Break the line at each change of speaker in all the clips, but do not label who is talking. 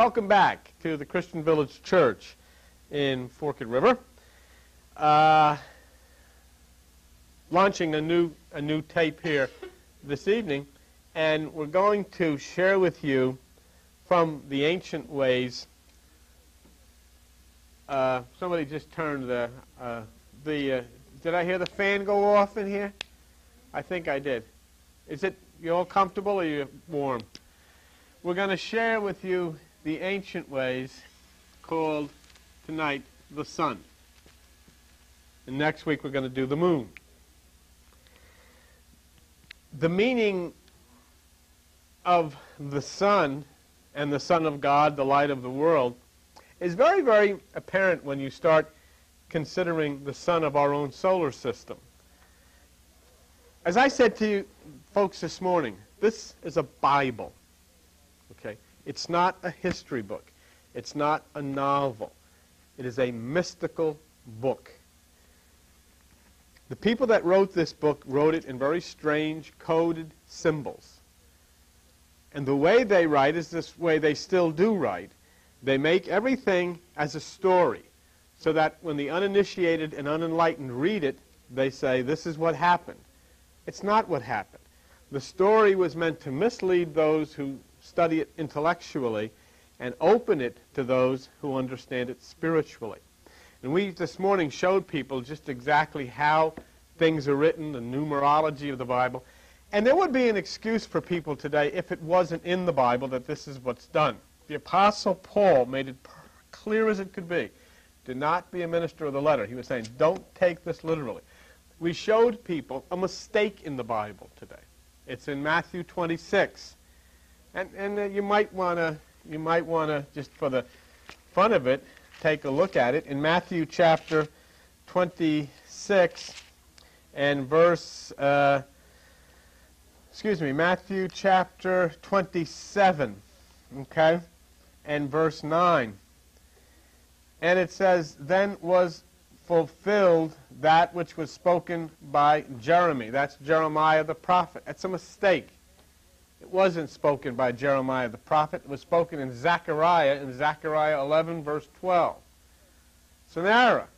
Welcome back to the Christian Village Church in Forked River. Uh, launching a new, a new tape here this evening, and we're going to share with you from the ancient ways. Uh, somebody just turned the, uh, the uh, did I hear the fan go off in here? I think I did. Is it, you all comfortable or you warm? We're going to share with you the ancient ways called tonight the sun. And next week we're going to do the moon. The meaning of the sun and the Son of God, the light of the world, is very, very apparent when you start considering the sun of our own solar system. As I said to you folks this morning, this is a Bible. It's not a history book. It's not a novel. It is a mystical book. The people that wrote this book wrote it in very strange coded symbols. And the way they write is this way they still do write. They make everything as a story so that when the uninitiated and unenlightened read it, they say, this is what happened. It's not what happened. The story was meant to mislead those who study it intellectually and open it to those who understand it spiritually. And we this morning showed people just exactly how things are written, the numerology of the Bible. And there would be an excuse for people today if it wasn't in the Bible that this is what's done. The Apostle Paul made it clear as it could be do not be a minister of the letter. He was saying, don't take this literally. We showed people a mistake in the Bible today. It's in Matthew 26. And, and uh, you might want to, you might want to, just for the fun of it, take a look at it. In Matthew chapter 26 and verse, uh, excuse me, Matthew chapter 27, okay, and verse 9. And it says, Then was fulfilled that which was spoken by Jeremy. That's Jeremiah the prophet. That's a mistake. It wasn't spoken by Jeremiah the prophet. It was spoken in Zechariah, in Zechariah 11, verse 12. It's an error.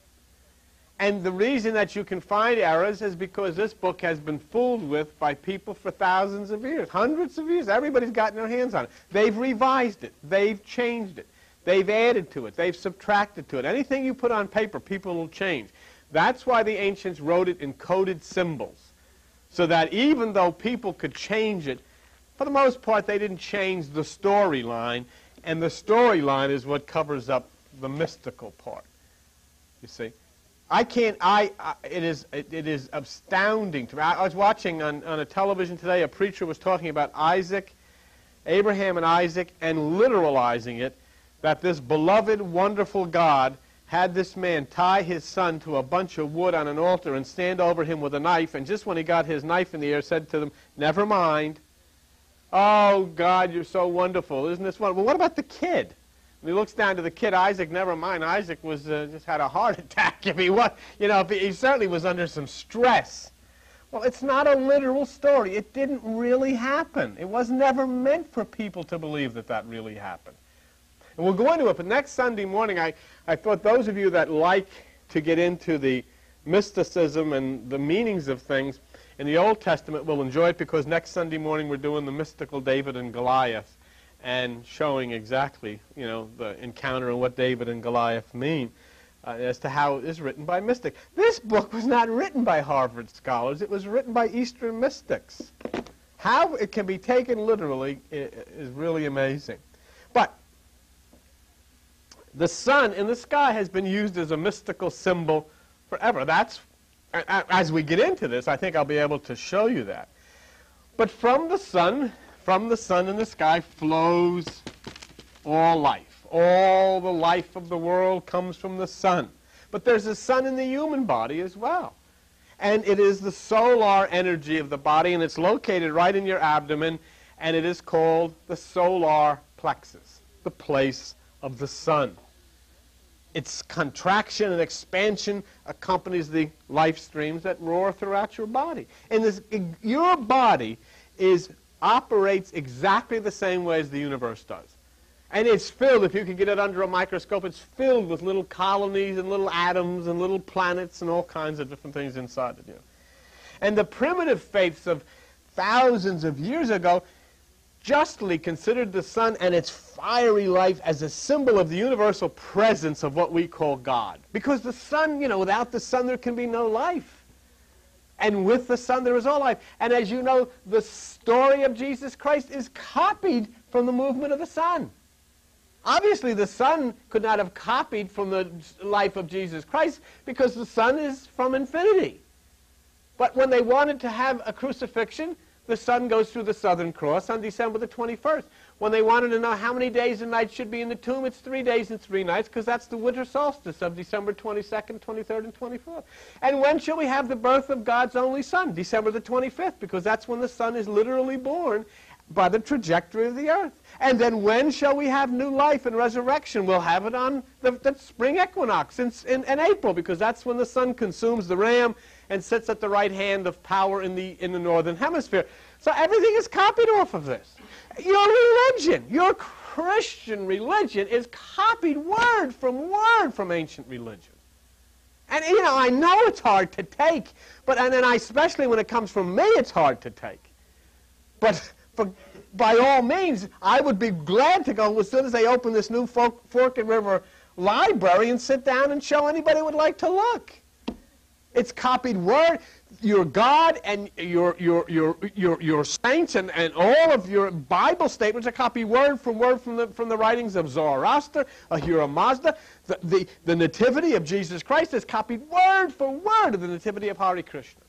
And the reason that you can find errors is because this book has been fooled with by people for thousands of years, hundreds of years. Everybody's gotten their hands on it. They've revised it. They've changed it. They've added to it. They've subtracted to it. Anything you put on paper, people will change. That's why the ancients wrote it in coded symbols. So that even though people could change it, for the most part, they didn't change the storyline. And the storyline is what covers up the mystical part. You see? I can't, I, I it, is, it, it is astounding to me. I, I was watching on, on a television today, a preacher was talking about Isaac, Abraham and Isaac, and literalizing it that this beloved, wonderful God had this man tie his son to a bunch of wood on an altar and stand over him with a knife, and just when he got his knife in the air, said to them, Never mind. Oh, God, you're so wonderful. Isn't this wonderful? Well, what about the kid? And he looks down to the kid, Isaac, never mind. Isaac was uh, just had a heart attack. If he was, you know, he, he certainly was under some stress. Well, it's not a literal story. It didn't really happen. It was never meant for people to believe that that really happened. And we'll go into it, but next Sunday morning, I, I thought those of you that like to get into the mysticism and the meanings of things in the Old Testament we'll enjoy it because next Sunday morning we're doing the mystical David and Goliath and showing exactly, you know, the encounter and what David and Goliath mean. Uh, as to how it is written by mystics. This book was not written by Harvard scholars. It was written by Eastern mystics. How it can be taken literally is really amazing. But the sun in the sky has been used as a mystical symbol forever. That's, as we get into this, I think I'll be able to show you that. But from the sun, from the sun in the sky flows all life. All the life of the world comes from the sun. But there's a sun in the human body as well. And it is the solar energy of the body, and it's located right in your abdomen, and it is called the solar plexus, the place of the sun. Its contraction and expansion accompanies the life streams that roar throughout your body. And this, your body is, operates exactly the same way as the universe does. And it's filled, if you can get it under a microscope, it's filled with little colonies and little atoms and little planets and all kinds of different things inside it. You. And the primitive faiths of thousands of years ago justly considered the sun and its fiery life as a symbol of the universal presence of what we call God. Because the sun, you know, without the sun there can be no life. And with the sun there is all life. And as you know, the story of Jesus Christ is copied from the movement of the sun. Obviously, the sun could not have copied from the life of Jesus Christ because the sun is from infinity. But when they wanted to have a crucifixion, the sun goes through the Southern Cross on December the 21st. When they wanted to know how many days and nights should be in the tomb, it's three days and three nights because that's the winter solstice of December 22nd, 23rd, and 24th. And when shall we have the birth of God's only Son? December the 25th because that's when the Son is literally born by the trajectory of the earth. And then when shall we have new life and resurrection? We'll have it on the, the spring equinox in, in, in, April because that's when the sun consumes the ram and sits at the right hand of power in the, in the northern hemisphere. So everything is copied off of this. Your religion, your Christian religion is copied word from word from ancient religion. And, you know, I know it's hard to take, but, and then I, especially when it comes from me, it's hard to take. But for, by all means, I would be glad to go as soon as they open this new Fork, Forked River library and sit down and show anybody who would like to look. It's copied word. Your God and your, your, your, your, your saints and, and all of your Bible statements are copied word for word from the, from the writings of Zoroaster, Ahura Mazda. The, the, the nativity of Jesus Christ is copied word for word of the nativity of Hare Krishna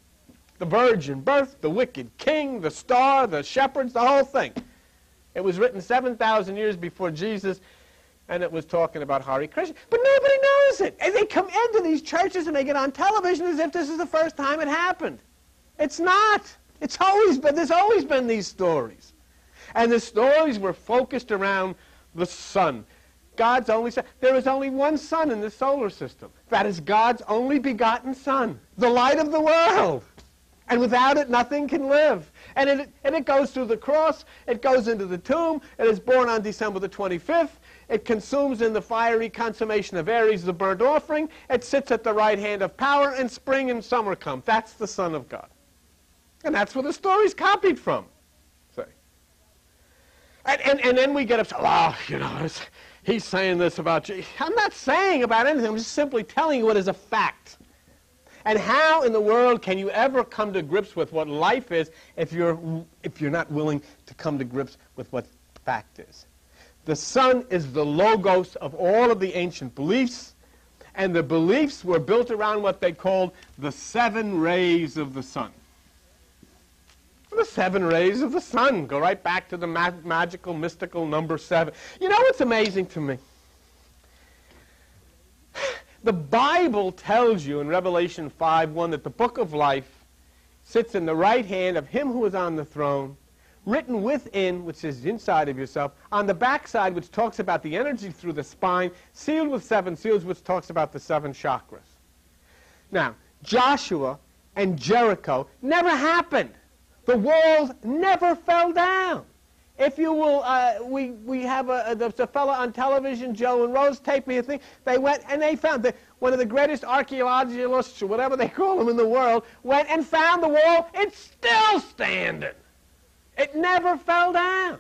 the virgin birth, the wicked king, the star, the shepherds, the whole thing. It was written 7,000 years before Jesus, and it was talking about Hare Krishna. But nobody knows it. And they come into these churches and they get on television as if this is the first time it happened. It's not. It's always been, there's always been these stories. And the stories were focused around the sun. God's only son. There is only one sun in the solar system. That is God's only begotten son, the light of the world. And without it, nothing can live. And it, and it goes through the cross. It goes into the tomb. It is born on December the 25th. It consumes in the fiery consummation of Aries the burnt offering. It sits at the right hand of power, and spring and summer come. That's the Son of God. And that's where the story's copied from. See? And, and, and then we get upset, oh, you know, he's saying this about you. I'm not saying about anything. I'm just simply telling you what is a fact. And how in the world can you ever come to grips with what life is if you're, if you're not willing to come to grips with what fact is? The sun is the logos of all of the ancient beliefs, and the beliefs were built around what they called the seven rays of the sun. The seven rays of the sun go right back to the ma magical, mystical number seven. You know what's amazing to me? The Bible tells you in Revelation 5:1 that the book of life sits in the right hand of him who is on the throne, written within, which is inside of yourself, on the backside, which talks about the energy through the spine, sealed with seven seals, which talks about the seven chakras. Now, Joshua and Jericho never happened. The walls never fell down. If you will, uh, we, we have a, there's a fellow on television, Joe and Rose, take me a thing. They went and they found that one of the greatest archaeologists, or whatever they call them in the world, went and found the wall. It's still standing. It never fell down.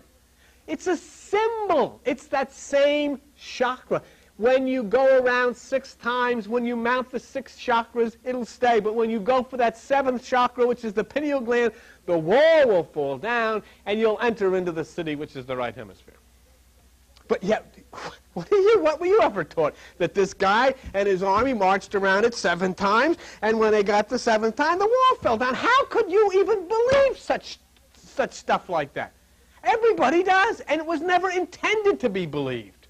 It's a symbol. It's that same chakra. When you go around six times, when you mount the six chakras, it'll stay. But when you go for that seventh chakra, which is the pineal gland, the wall will fall down, and you'll enter into the city, which is the right hemisphere. But yet, what, you, what were you ever taught? That this guy and his army marched around it seven times, and when they got the seventh time, the wall fell down. How could you even believe such, such stuff like that? Everybody does, and it was never intended to be believed.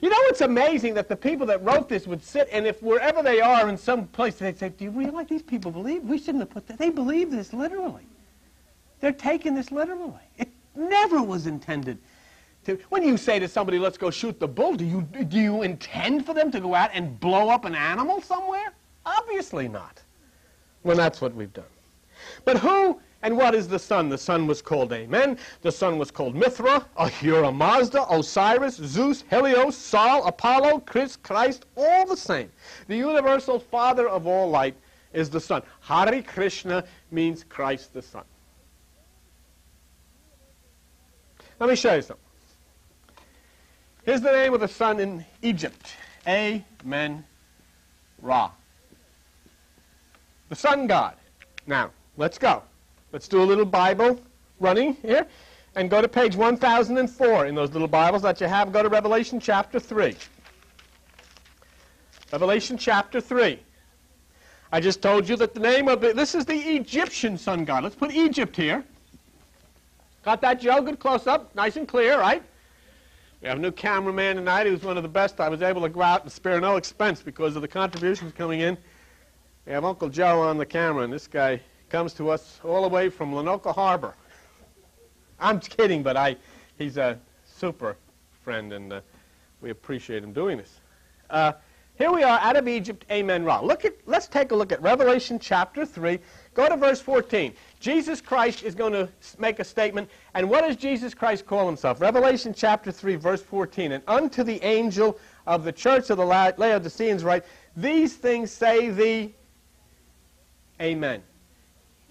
You know, it's amazing that the people that wrote this would sit, and if wherever they are in some place, they'd say, do you realize these people believe? We shouldn't have put that. They believe this literally. They're taking this literally. It never was intended to. When you say to somebody, let's go shoot the bull, do you, do you intend for them to go out and blow up an animal somewhere? Obviously not. Well, that's what we've done. But who And what is the sun? The sun was called Amen. The sun was called Mithra, Ahura Mazda, Osiris, Zeus, Helios, Sol, Apollo, Chris, Christ, all the same. The universal father of all light is the sun. Hare Krishna means Christ the sun. Let me show you something. Here's the name of the sun in Egypt. Amen Ra. The sun god. Now, let's go. Let's do a little Bible running here and go to page 1004 in those little Bibles that you have. Go to Revelation chapter 3. Revelation chapter 3. I just told you that the name of the, this is the Egyptian sun god. Let's put Egypt here. Got that, Joe? Good close up, nice and clear, right? We have a new cameraman tonight who's one of the best. I was able to go out and spare no expense because of the contributions coming in. We have Uncle Joe on the camera, and this guy comes to us all the way from Lanoka Harbor. I'm kidding, but I, he's a super friend, and uh, we appreciate him doing this. Uh, here we are out of Egypt, Amen Ra. Look at, let's take a look at Revelation chapter 3. Go to verse 14. Jesus Christ is going to make a statement. And what does Jesus Christ call himself? Revelation chapter 3, verse 14. And unto the angel of the church of the Laodiceans write, These things say the Amen.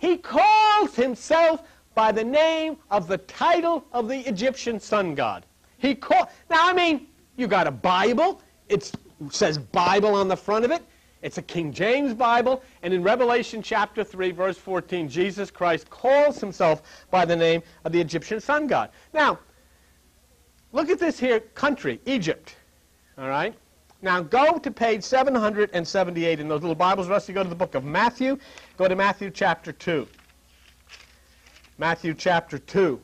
He calls himself by the name of the title of the Egyptian sun god. He call, now, I mean, you got a Bible. It says Bible on the front of it. It's a King James Bible. And in Revelation chapter 3, verse 14, Jesus Christ calls himself by the name of the Egyptian sun god. Now, look at this here country, Egypt. All right? Now go to page 778 in those little Bibles. Rusty, go to the book of Matthew. Go to Matthew chapter 2. Matthew chapter 2.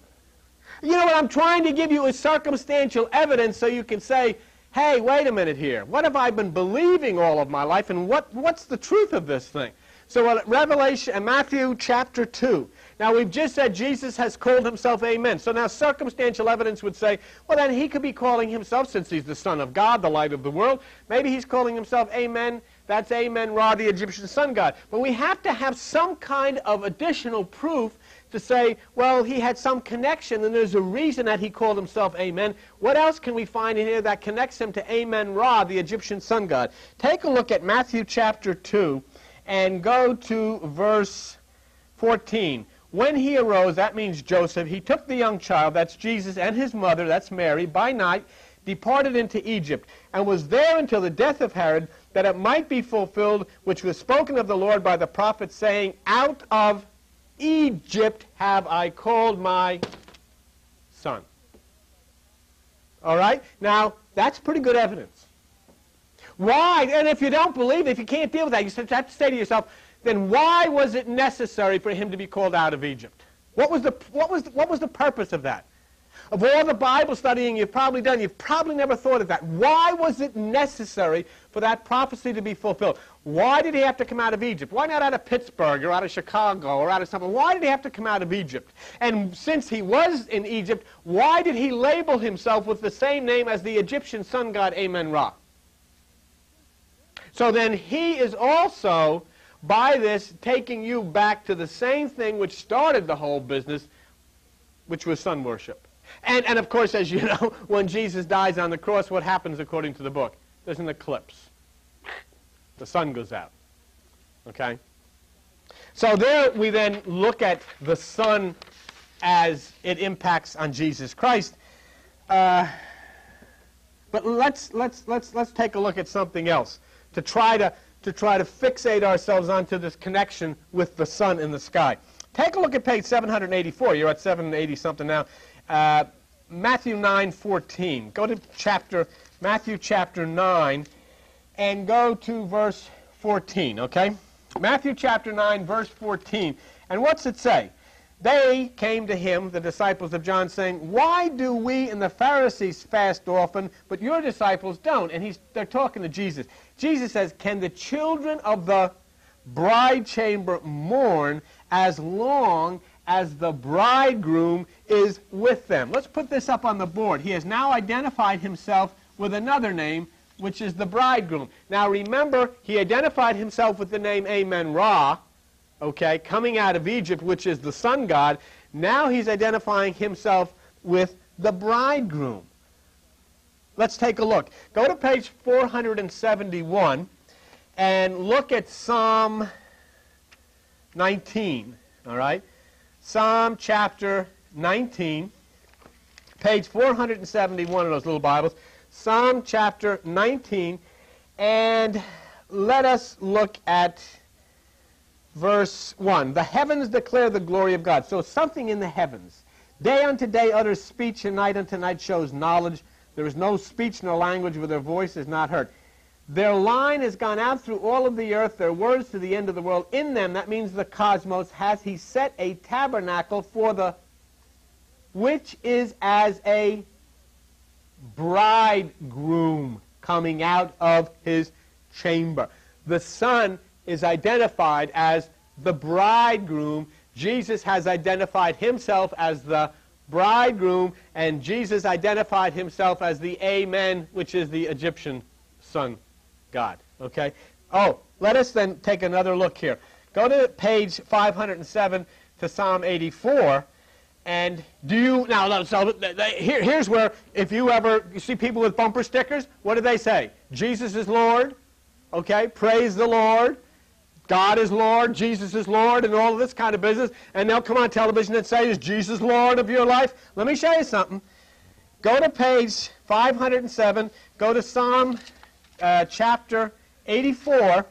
You know what I'm trying to give you is circumstantial evidence so you can say, hey, wait a minute here. What have I been believing all of my life, and what, what's the truth of this thing? So uh, Revelation, uh, Matthew chapter 2. Now, we've just said Jesus has called himself Amen. So now circumstantial evidence would say, well, then he could be calling himself, since he's the Son of God, the light of the world, maybe he's calling himself Amen. That's Amen Ra, the Egyptian sun god. But we have to have some kind of additional proof to say, well, he had some connection, and there's a reason that he called himself Amen. What else can we find in here that connects him to Amen Ra, the Egyptian sun god? Take a look at Matthew chapter 2 and go to verse 14. When he arose, that means Joseph, he took the young child, that's Jesus, and his mother, that's Mary, by night, departed into Egypt, and was there until the death of Herod, that it might be fulfilled, which was spoken of the Lord by the prophet, saying, Out of Egypt have I called my son. All right? Now, that's pretty good evidence. Why? And if you don't believe if you can't deal with that, you have to say to yourself, then why was it necessary for him to be called out of Egypt? What was the, what was, what was the purpose of that? Of all the Bible studying you've probably done, you've probably never thought of that. Why was it necessary for that prophecy to be fulfilled? Why did he have to come out of Egypt? Why not out of Pittsburgh or out of Chicago or out of something? Why did he have to come out of Egypt? And since he was in Egypt, why did he label himself with the same name as the Egyptian sun god Amen Ra? So then he is also, by this, taking you back to the same thing which started the whole business, which was sun worship. And, and of course, as you know, when Jesus dies on the cross, what happens according to the book? There's an eclipse. The sun goes out. Okay? So there we then look at the sun as it impacts on Jesus Christ. Uh, but let's, let's, let's, let's take a look at something else to try to, to try to fixate ourselves onto this connection with the sun in the sky. Take a look at page 784. You're at 780 something now. Uh, Matthew 9, 14. Go to chapter, Matthew chapter 9 and go to verse 14, okay? Matthew chapter 9, verse 14. And what's it say? They came to him, the disciples of John, saying, Why do we and the Pharisees fast often, but your disciples don't? And he's, they're talking to Jesus. Jesus says, Can the children of the bride chamber mourn as long as the bridegroom is with them. Let's put this up on the board. He has now identified himself with another name, which is the bridegroom. Now remember, he identified himself with the name Amen Ra, okay, coming out of Egypt, which is the sun god, now he's identifying himself with the bridegroom. Let's take a look. Go to page 471 and look at Psalm 19, all right? Psalm chapter 19, page 471 of those little Bibles. Psalm chapter 19, and let us look at verse 1. The heavens declare the glory of God. So something in the heavens. Day unto day utters speech, and night unto night shows knowledge. There is no speech nor language where their voice is not heard. Their line has gone out through all of the earth, their words to the end of the world. In them, that means the cosmos, has he set a tabernacle for the which is as a bridegroom coming out of his chamber. The Son is identified as the bridegroom. Jesus has identified himself as the bridegroom, and Jesus identified himself as the Amen, which is the Egyptian sun God. Okay? Oh, let us then take another look here. Go to page 507 to Psalm 84. And do you now? So here, here's where if you ever you see people with bumper stickers, what do they say? Jesus is Lord. Okay, praise the Lord. God is Lord, Jesus is Lord, and all of this kind of business. And they'll come on television and say, Is Jesus Lord of your life? Let me show you something. Go to page 507, go to Psalm uh, chapter 84,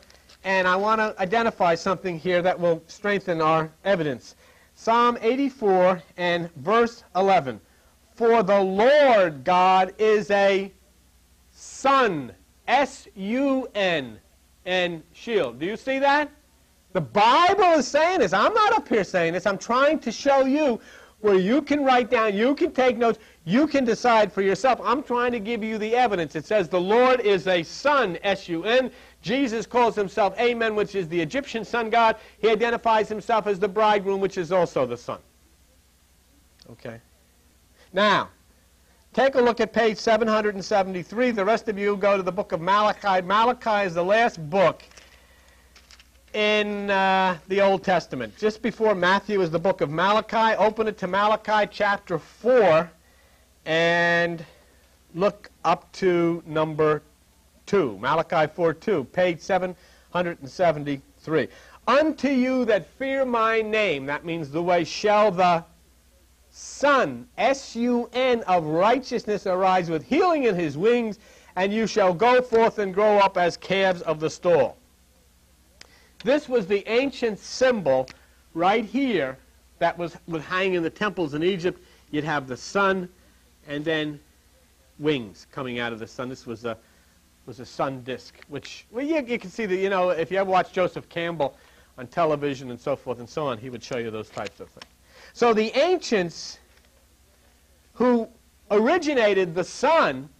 and I want to identify something here that will strengthen our evidence. Psalm 84 and verse 11. For the Lord God is a sun, S-U-N, and shield. Do you see that? The Bible is saying this. I'm not up here saying this. I'm trying to show you where you can write down, you can take notes, you can decide for yourself. I'm trying to give you the evidence. It says the Lord is a sun, S-U-N. Jesus calls himself Amen, which is the Egyptian sun god. He identifies himself as the bridegroom, which is also the sun. Okay. Now, take a look at page 773. The rest of you go to the book of Malachi. Malachi is the last book in uh, the Old Testament. Just before Matthew is the book of Malachi. Open it to Malachi chapter 4 and look up to number 2. Malachi 4 2, page 773. Unto you that fear my name, that means the way, shall the Sun, S-U-N, of righteousness arise with healing in his wings, and you shall go forth and grow up as calves of the stall. This was the ancient symbol right here that was would hang in the temples in Egypt. You'd have the sun and then wings coming out of the sun. This was a was a sun disk, which well, you, you can see that you know if you ever watch Joseph Campbell on television and so forth and so on, he would show you those types of things. So the ancients who originated the sun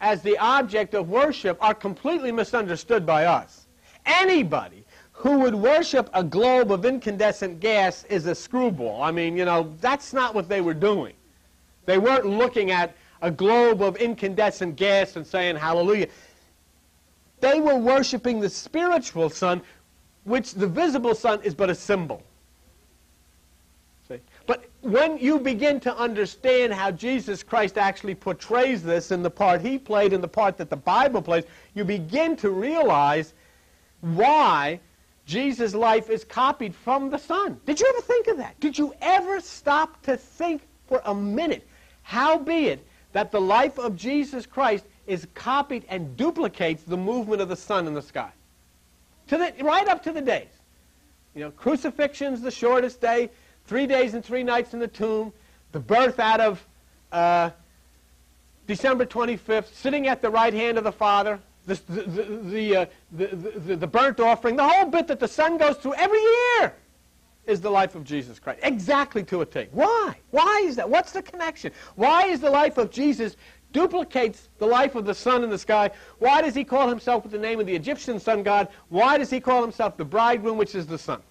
as the object of worship are completely misunderstood by us. Anybody who would worship a globe of incandescent gas is a screwball. I mean, you know, that's not what they were doing. They weren't looking at a globe of incandescent gas and saying hallelujah. They were worshiping the spiritual sun, which the visible sun is but a symbol. When you begin to understand how Jesus Christ actually portrays this in the part he played and the part that the Bible plays, you begin to realize why Jesus' life is copied from the Son. Did you ever think of that? Did you ever stop to think for a minute? How be it that the life of Jesus Christ is copied and duplicates the movement of the sun in the sky? To the, right up to the days. You know, crucifixion's the shortest day, three days and three nights in the tomb, the birth out of uh, December 25th, sitting at the right hand of the Father, the, the, the, uh, the, the, burnt offering, the whole bit that the sun goes through every year is the life of Jesus Christ. Exactly to a T. Why? Why is that? What's the connection? Why is the life of Jesus duplicates the life of the sun in the sky? Why does he call himself with the name of the Egyptian sun god? Why does he call himself the bridegroom, which is the sun?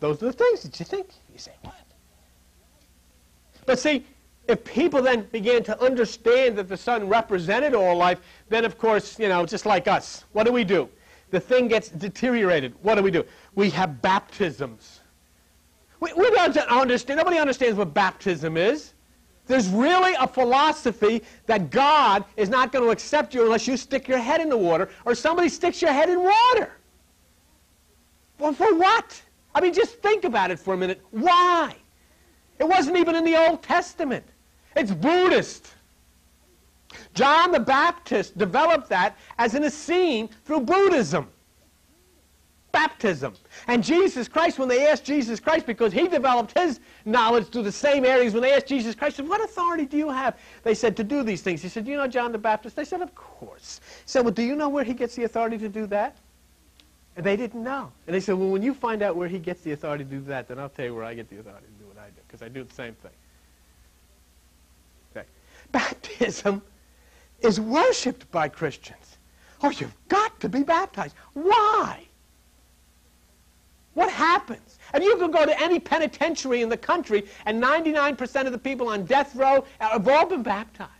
Those are the things that you think. You say, what? But see, if people then began to understand that the sun represented all life, then of course, you know, just like us, what do we do? the thing gets deteriorated, what do we do? We have baptisms. We, we don't understand, nobody understands what baptism is. There's really a philosophy that God is not going to accept you unless you stick your head in the water or somebody sticks your head in water. Well, for what? I mean, just think about it for a minute. Why? It wasn't even in the Old Testament. It's Buddhist. John the Baptist developed that as an Essene through Buddhism. Baptism. And Jesus Christ, when they asked Jesus Christ, because he developed his knowledge through the same areas, when they asked Jesus Christ, said, what authority do you have? They said, to do these things. He said, you know John the Baptist? They said, of course. He said, well, do you know where he gets the authority to do that? And they didn't know. And they said, well, when you find out where he gets the authority to do that, then I'll tell you where I get the authority to do what I do, because I do the same thing. Okay. Baptism is worshipped by Christians. Oh, you've got to be baptized. Why? What happens? And you can go to any penitentiary in the country, and 99% of the people on death row have all been baptized.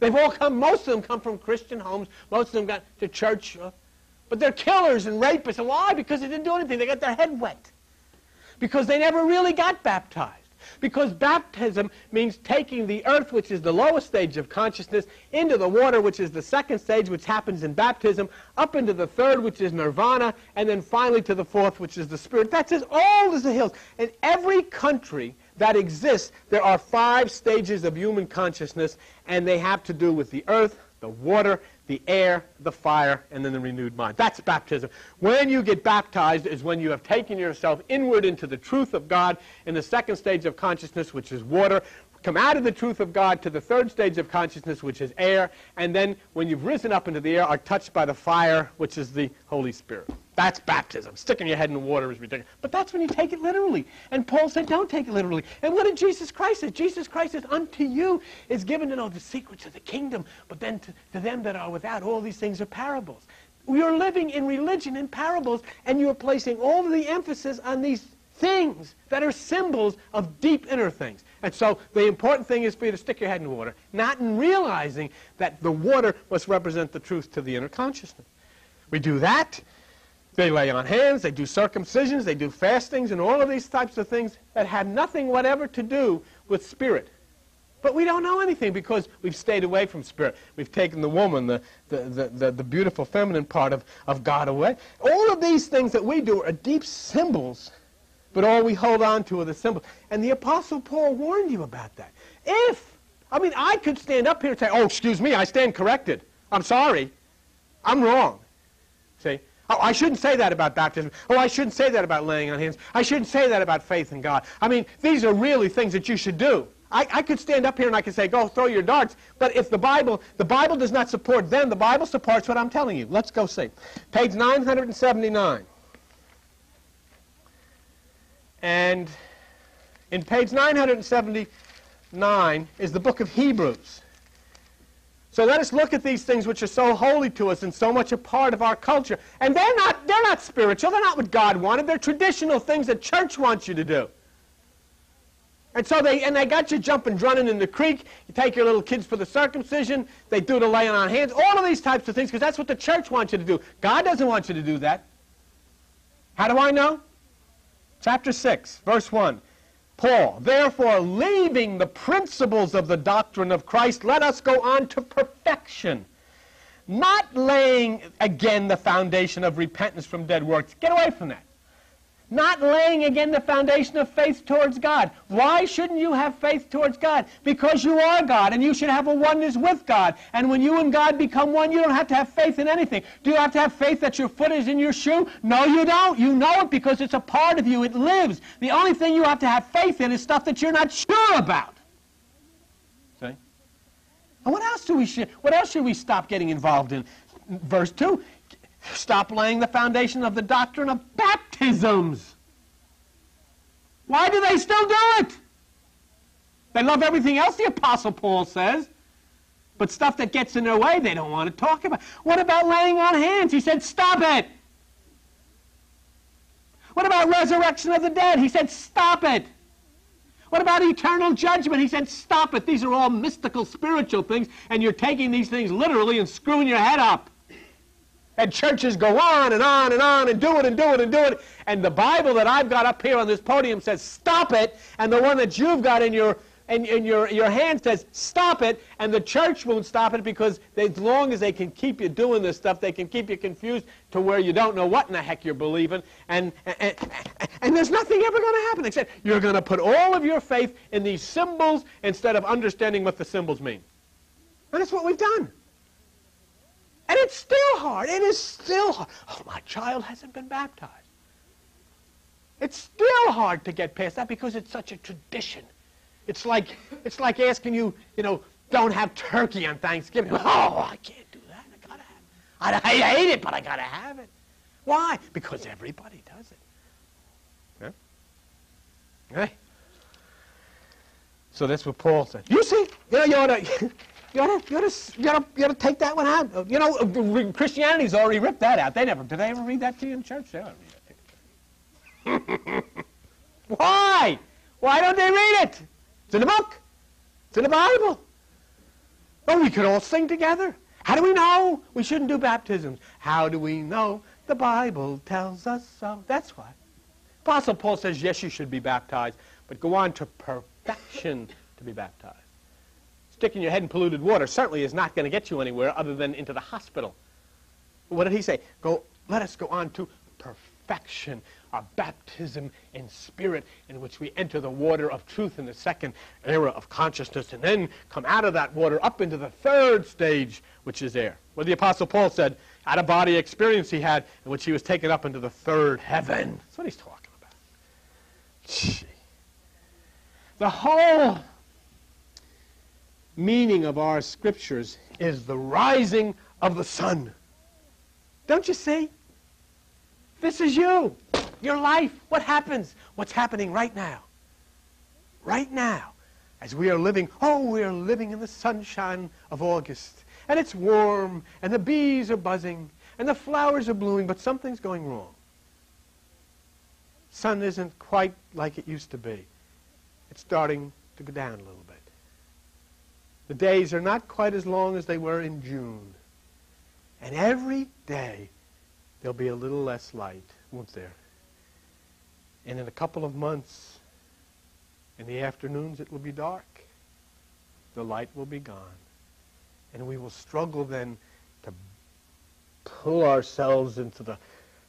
They've all come, most of them come from Christian homes. Most of them got to church. Uh, But they're killers and rapists. And why? Because they didn't do anything. They got their head wet. Because they never really got baptized. Because baptism means taking the earth, which is the lowest stage of consciousness, into the water, which is the second stage, which happens in baptism, up into the third, which is nirvana, and then finally to the fourth, which is the spirit. That's as old as the hills. In every country that exists, there are five stages of human consciousness, and they have to do with the earth, the water, the air, the fire, and then the renewed mind. That's baptism. When you get baptized is when you have taken yourself inward into the truth of God in the second stage of consciousness, which is water, come out of the truth of God to the third stage of consciousness, which is air, and then when you've risen up into the air, are touched by the fire, which is the Holy Spirit. That's baptism. Sticking your head in the water is ridiculous. But that's when you take it literally. And Paul said, don't take it literally. And what did Jesus Christ say? Jesus Christ says, unto you is given to know the secrets of the kingdom, but then to, to them that are without, all these things are parables. You're living in religion in parables, and you're placing all the emphasis on these things that are symbols of deep inner things. And so the important thing is for you to stick your head in water, not in realizing that the water must represent the truth to the inner consciousness. We do that. They lay on hands, they do circumcisions, they do fastings, and all of these types of things that have nothing whatever to do with spirit. But we don't know anything because we've stayed away from spirit. We've taken the woman, the, the, the, the, the beautiful feminine part of, of God away. All of these things that we do are deep symbols but all we hold on to are the symbols. And the Apostle Paul warned you about that. If, I mean, I could stand up here and say, oh, excuse me, I stand corrected. I'm sorry. I'm wrong. Oh, I shouldn't say that about baptism. Oh, I shouldn't say that about laying on hands. I shouldn't say that about faith in God. I mean, these are really things that you should do. I, I, could stand up here and I could say, go throw your darts. But if the Bible, the Bible does not support them, the Bible supports what I'm telling you. Let's go see. Page 979. And in page 979 is the book of Hebrews. So let us look at these things which are so holy to us and so much a part of our culture. And they're not, they're not spiritual. They're not what God wanted. They're traditional things that church wants you to do. And so they, and they got you jumping, running in the creek. You take your little kids for the circumcision. They do the laying on hands. All of these types of things because that's what the church wants you to do. God doesn't want you to do that. How do I know? Chapter 6, verse 1. Paul, therefore, leaving the principles of the doctrine of Christ, let us go on to perfection, not laying again the foundation of repentance from dead works. Get away from that not laying again the foundation of faith towards God. Why shouldn't you have faith towards God? Because you are God, and you should have a oneness with God. And when you and God become one, you don't have to have faith in anything. Do you have to have faith that your foot is in your shoe? No, you don't. You know it because it's a part of you. It lives. The only thing you have to have faith in is stuff that you're not sure about. See? And what else do we should, what else should we stop getting involved in? Verse 2, Stop laying the foundation of the doctrine of baptisms. Why do they still do it? They love everything else the Apostle Paul says. But stuff that gets in their way, they don't want to talk about. What about laying on hands? He said, stop it. What about resurrection of the dead? He said, stop it. What about eternal judgment? He said, stop it. These are all mystical, spiritual things, and you're taking these things literally and screwing your head up. And churches go on and on and on and do it and do it and do it. And the Bible that I've got up here on this podium says, stop it. And the one that you've got in your and, and your, your hand says, stop it, and the church won't stop it because as long as they can keep you doing this stuff, they can keep you confused to where you don't know what in the heck you're believing, and, and, and there's nothing ever going to happen except you're going to put all of your faith in these symbols instead of understanding what the symbols mean. And that's what we've done. And it's still hard. It is still hard. Oh, my child hasn't been baptized. It's still hard to get past that because it's such a tradition. It's like, it's like asking you, you know, don't have turkey on Thanksgiving. Oh, I can't do that. I gotta have it. I, I hate it, but I gotta have it. Why? Because everybody does it. Yeah? Okay? So that's what Paul said. You see, you know, you ought to, you to, you to, you to, you to take that one out. You know, uh, Christianity's already ripped that out. They never, did they ever read that to you in church? They don't read Why? Why don't they read it? It's in the book. It's in the Bible. Oh, we could all sing together. How do we know we shouldn't do baptisms? How do we know? The Bible tells us so. That's why. Apostle Paul says, yes, you should be baptized, but go on to perfection to be baptized. Sticking your head in polluted water certainly is not going to get you anywhere other than into the hospital. What did he say? Go, let us go on to perfection our baptism in spirit in which we enter the water of truth in the second era of consciousness and then come out of that water up into the third stage, which is air. What the Apostle Paul said, out of body experience he had in which he was taken up into the third heaven. That's what he's talking about. Gee. The whole meaning of our scriptures is the rising of the sun. Don't you see? This is you. Your life. What happens? What's happening right now? Right now. As we are living, oh, we are living in the sunshine of August. And it's warm, and the bees are buzzing, and the flowers are blooming, but something's going wrong. Sun isn't quite like it used to be. It's starting to go down a little bit. The days are not quite as long as they were in June. And every day there'll be a little less light, won't there? And in a couple of months, in the afternoons, it will be dark. The light will be gone. And we will struggle then to pull ourselves into the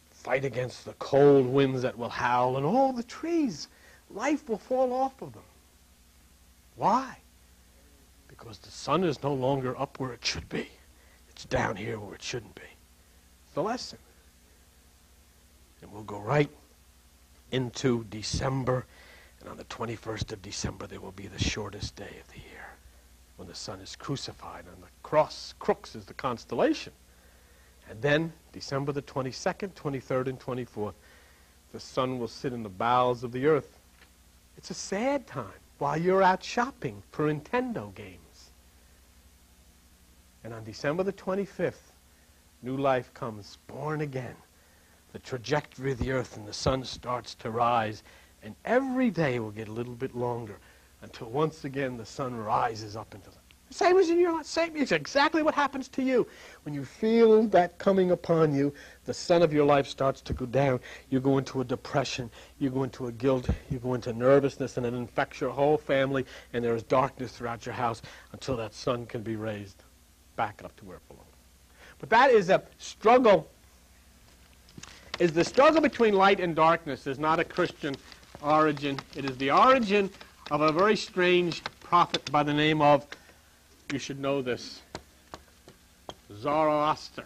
fight against the cold winds that will howl and all the trees. Life will fall off of them. Why? Because the sun is no longer up where it should be. It's down here where it shouldn't be. It's the lesson. And we'll go right into December. And on the 21st of December, there will be the shortest day of the year when the sun is crucified and the cross, Crux is the constellation. And then, December the 22nd, 23rd, and 24th, the sun will sit in the bowels of the earth. It's a sad time while you're out shopping for Nintendo games. And on December the 25th, new life comes, born again the trajectory of the earth and the sun starts to rise. And every day will get a little bit longer until once again the sun rises up into the same as in your life. Same, it's exactly what happens to you. When you feel that coming upon you, the sun of your life starts to go down. You go into a depression. You go into a guilt. You go into nervousness, and it infects your whole family, and there is darkness throughout your house until that sun can be raised back up to where it belongs. But that is a struggle is the struggle between light and darkness is not a Christian origin. It is the origin of a very strange prophet by the name of, you should know this, Zoroaster.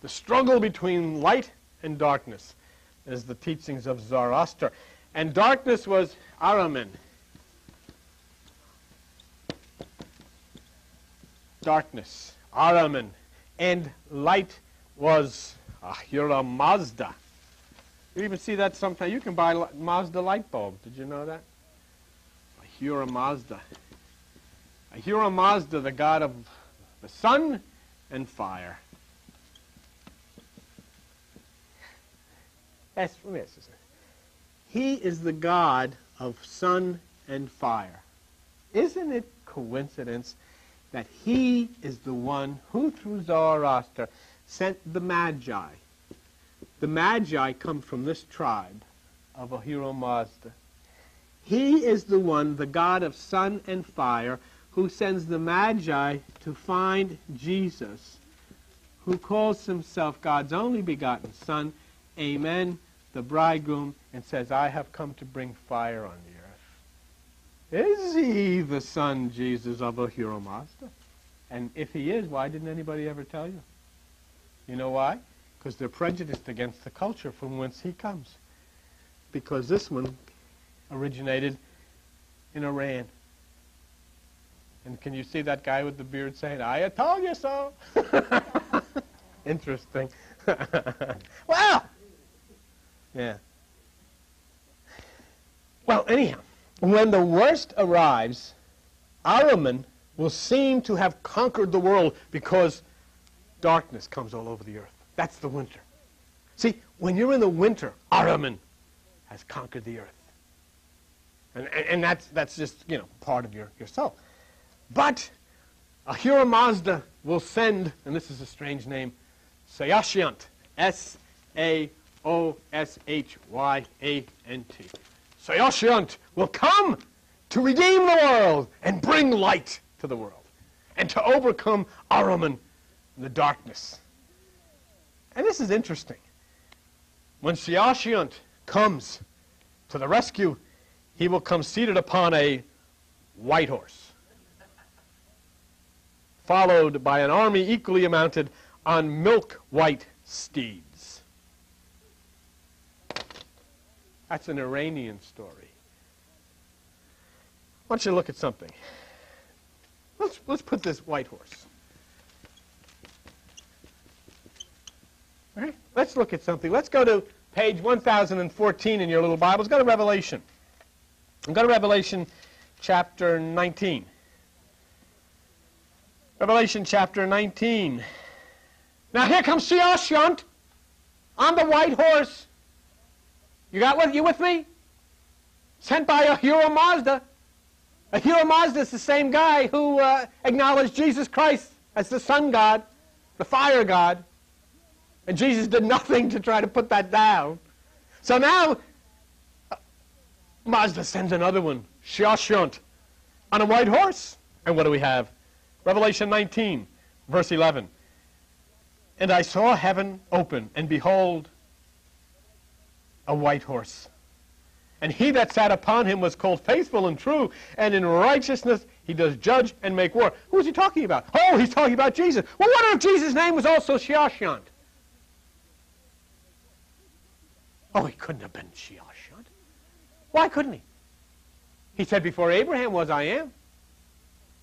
The struggle between light and darkness is the teachings of Zoroaster. And darkness was Ahriman. Darkness, Ahriman. And light was Ahura Mazda. You even see that sometimes. You can buy Mazda light bulb. Did you know that? Ahura Mazda. Ahura Mazda, the god of the sun and fire. Me ask you. He is the god of sun and fire. Isn't it coincidence that he is the one who, through Zoroaster, sent the Magi. The Magi come from this tribe of Ahura Mazda. He is the one, the God of sun and fire, who sends the Magi to find Jesus, who calls himself God's only begotten Son, Amen, the bridegroom, and says, I have come to bring fire on earth. Is he the Son, Jesus, of Ahura Mazda? And if he is, why didn't anybody ever tell you? You know why? Because they're prejudiced against the culture from whence he comes. Because this one originated in Iran. And can you see that guy with the beard saying, I told you so? Interesting. well, yeah. Well, anyhow, when the worst arrives, Ahriman will seem to have conquered the world because darkness comes all over the earth. That's the winter. See, when you're in the winter, Ahriman has conquered the earth. And, and, and, that's, that's just, you know, part of your, your soul. But Ahura Mazda will send, and this is a strange name, Saoshyant, S-A-O-S-H-Y-A-N-T. Saoshyant will come to redeem the world and bring light to the world and to overcome Ahriman and the darkness. And this is interesting. When Saoshyant comes to the rescue, he will come seated upon a white horse, followed by an army equally mounted on milk white steeds. That's an Iranian story. I want you to look at something. Let's, let's put this white horse. All right, let's look at something. Let's go to page 1014 in your little Bibles. Go to Revelation. Go to Revelation chapter 19. Revelation chapter 19. Now here comes Saoshyant on the white horse. You got with you with me? Sent by Ahura Mazda. Ahura Mazda is the same guy who uh, acknowledged Jesus Christ as the sun god, the fire god. And Jesus did nothing to try to put that down. So now uh, Mazda sends another one, Saoshyant, on a white horse. And what do we have? Revelation 19, verse 11. And I saw heaven open, and behold, a white horse. And he that sat upon him was called faithful and true, and in righteousness he does judge and make war. Who is he talking about? Oh, he's talking about Jesus. Well, what if Jesus' name was also Saoshyant? Oh, he couldn't have been Saoshyant. Why couldn't he? He said, before Abraham was, I am.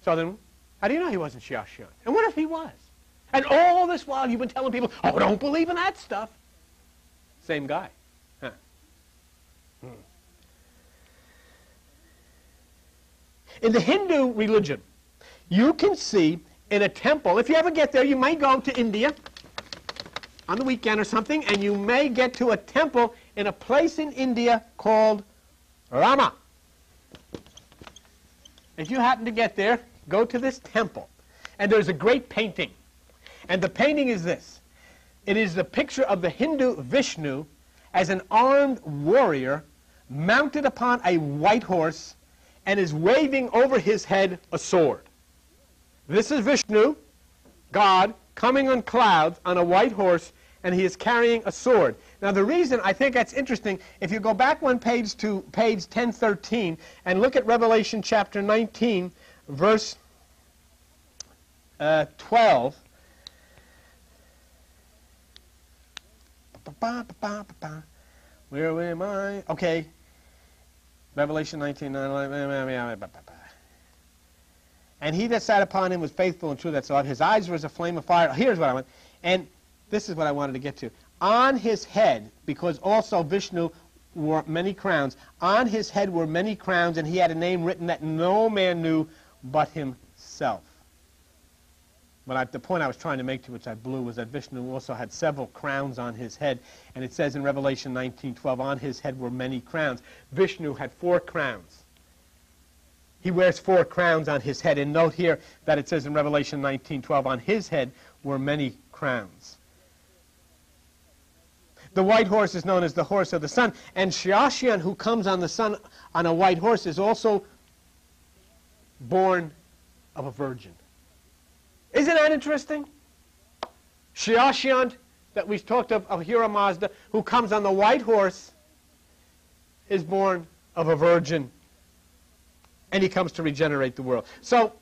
So then, how do you know he wasn't Saoshyant? And what if he was? And all this while you've been telling people, oh, don't believe in that stuff. Same guy. Huh. Hmm. In the Hindu religion, you can see in a temple, if you ever get there, you might go to India on the weekend or something, and you may get to a temple in a place in India called Rama. If you happen to get there, go to this temple. And there's a great painting. And the painting is this. It is the picture of the Hindu Vishnu as an armed warrior mounted upon a white horse and is waving over his head a sword. This is Vishnu, God, coming on clouds on a white horse, and he is carrying a sword. Now, the reason I think that's interesting, if you go back one page to page 1013 and look at Revelation chapter 19, verse uh, 12. Where am I? Okay, Revelation 19, 9, And he that sat upon him was faithful and true that saw. His eyes were as a flame of fire. Here's what I want. And this is what I wanted to get to. On his head, because also Vishnu wore many crowns, on his head were many crowns, and he had a name written that no man knew but himself. But I, the point I was trying to make to which I blew was that Vishnu also had several crowns on his head. And it says in Revelation 19:12, on his head were many crowns. Vishnu had four crowns. He wears four crowns on his head. And note here that it says in Revelation 19:12, on his head were many crowns. The white horse is known as the horse of the sun. And Saoshyant, who comes on the sun on a white horse, is also born of a virgin. Isn't that interesting? Saoshyant, that we talked of, Ahura Mazda, who comes on the white horse, is born of a virgin. And he comes to regenerate the world. So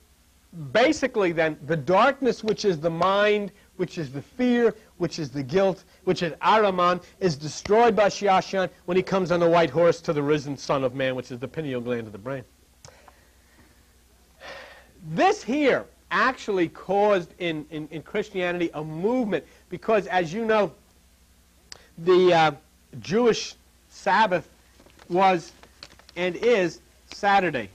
basically then, the darkness which is the mind, which is the fear, which is the guilt, which is Ahriman, is destroyed by Saoshyant when he comes on the white horse to the risen Son of Man, which is the pineal gland of the brain. This here actually caused in, in, in Christianity a movement because, as you know, the uh, Jewish Sabbath was and is Saturday.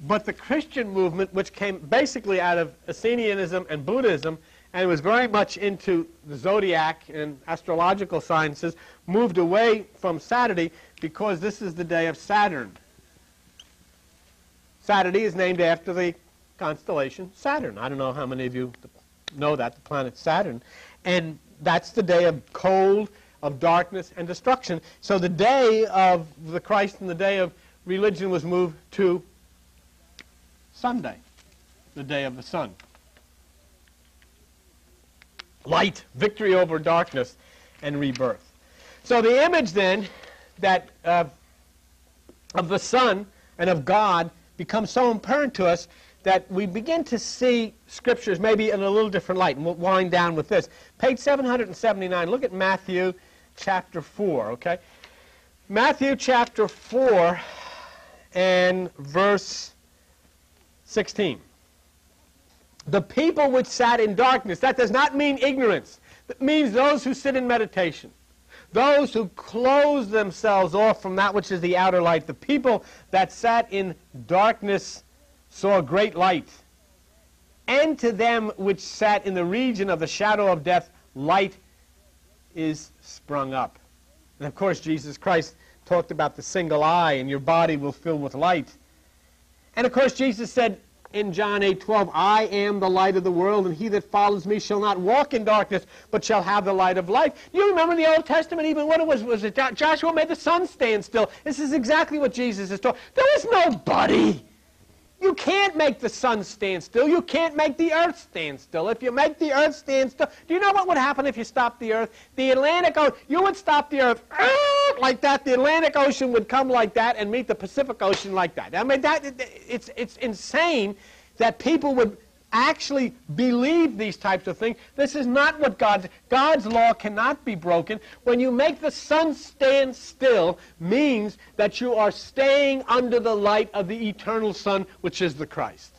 But the Christian movement, which came basically out of Essenianism and Buddhism, and was very much into the zodiac and astrological sciences, moved away from Saturday because this is the day of Saturn. Saturday is named after the constellation Saturn. I don't know how many of you know that, the planet Saturn. And that's the day of cold, of darkness, and destruction. So the day of the Christ and the day of religion was moved to Sunday, the day of the sun. Light, victory over darkness, and rebirth. So the image then that uh, of the sun and of God becomes so apparent to us that we begin to see scriptures maybe in a little different light. And we'll wind down with this. Page 779, look at Matthew chapter 4, okay? Matthew chapter 4 and verse 16. The people which sat in darkness, that does not mean ignorance. That means those who sit in meditation. Those who close themselves off from that which is the outer light. The people that sat in darkness saw great light. And to them which sat in the region of the shadow of death, light is sprung up. And of course, Jesus Christ talked about the single eye, and your body will fill with light. And of course, Jesus said in John 8 12, I am the light of the world, and he that follows me shall not walk in darkness, but shall have the light of life. You remember the Old Testament, even what it was, was it Joshua made the sun stand still. This is exactly what Jesus is talking. There was nobody. You can't make the sun stand still. You can't make the earth stand still. If you make the earth stand still, do you know what would happen if you stopped the earth? The Atlantic Ocean, you would stop the earth uh, like that. The Atlantic Ocean would come like that and meet the Pacific Ocean like that. I mean, that, it's, it's insane that people would actually believe these types of things. This is not what God's God's law cannot be broken. When you make the sun stand still means that you are staying under the light of the eternal sun which is the Christ.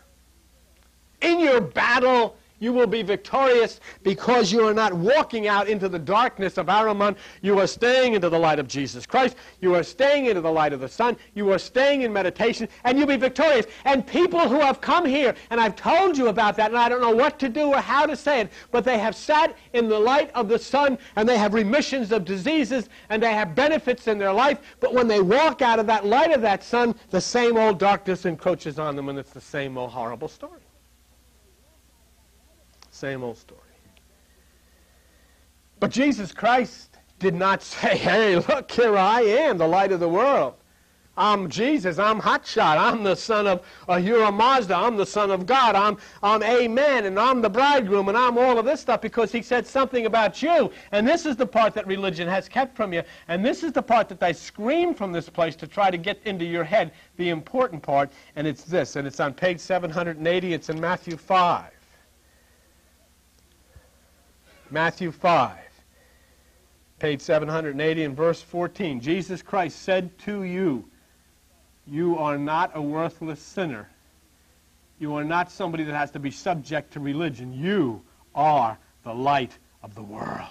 In your battle you will be victorious because you are not walking out into the darkness of Ahriman. You are staying into the light of Jesus Christ. You are staying into the light of the sun. You are staying in meditation, and you'll be victorious. And people who have come here, and I've told you about that, and I don't know what to do or how to say it, but they have sat in the light of the sun, and they have remissions of diseases, and they have benefits in their life. But when they walk out of that light of that sun, the same old darkness encroaches on them, and it's the same old horrible story. Same old story. But Jesus Christ did not say, hey, look, here I am, the light of the world. I'm Jesus. I'm hotshot. I'm the son of Ahura Mazda. I'm the son of God. I'm, I'm Amen. And I'm the bridegroom. And I'm all of this stuff because he said something about you. And this is the part that religion has kept from you. And this is the part that they scream from this place to try to get into your head, the important part. And it's this. And it's on page 780. It's in Matthew 5. Matthew 5, page 780 and verse 14. Jesus Christ said to you, You are not a worthless sinner. You are not somebody that has to be subject to religion. You are the light of the world.